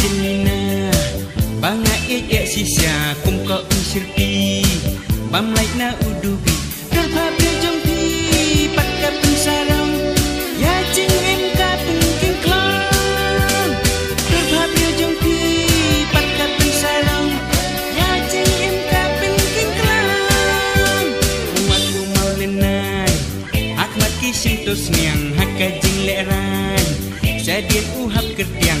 Angelina Banga ejek sisya kum ko unsirpi Bam like na udubi Terpa berjong pi Pakka pensarang Ya jing em ka pengking klang Terpa berjong pi Pakka pensarang Ya jing em ka pengking klang Umat ku mau lenai Akmat kisim tos niang Hakka jing leran. Jadian uhap kertiang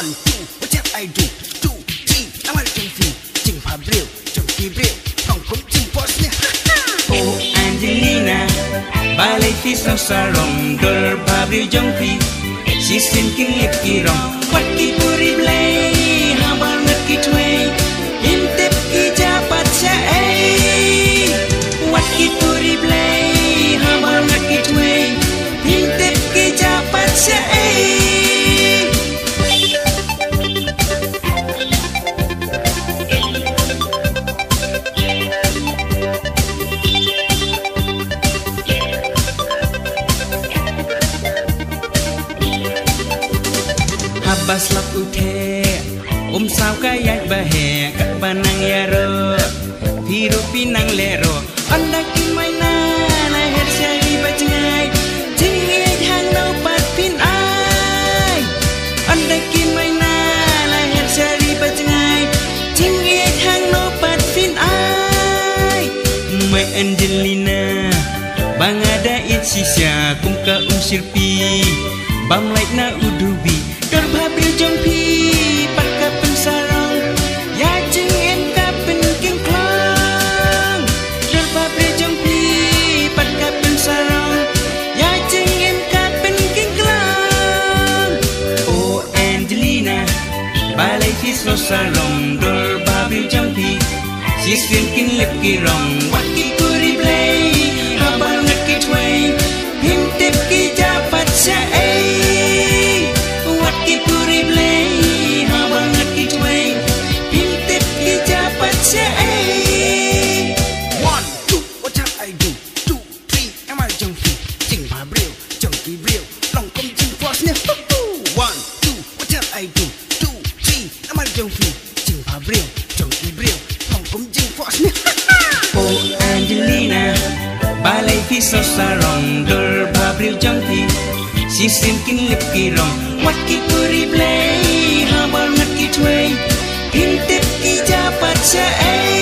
one two what can I do two three I'm a chung phi chim pa real, chung phi biểu không cũng chim boss nha oh Angelina ba lấy phi sarong, sa rong girl pa biểu chung phi she's thinking if he wrong what keep puri blame bà slap u the Om sao kayak bà hè Các bà nang ya rơ. Phi rô phi nang lẹ rô Anh đã kinh mai na Na hết xe đi bà chừng ai. Chính hết hàng nâu bạt pin ai. Anh đã kinh mai na Na hết xe đi bà chừng ai. Chính hết hàng nâu bạt pin ai. Mày Angelina Bang ada it sisa kum cả um sirpi Bam like na udubi Dor babil jong pi Pakka pensarang Ya jing em ka pen king klang. Dor babil jong pi Pakka pensarang Ya jing em ka pen king klang. Oh Angelina Balay fis no sarong. Dor babil jong pi Sisin kin lip kirong Wat ki I'm a junkie. Jing pa real, junkie real. Long come jing plus ne. Oh Angelina Balay piso sarong Dor babril jongki Sisin kin lip kirong Wat ki puri blay Habang ngat ki tway Hintip ki japat sa ay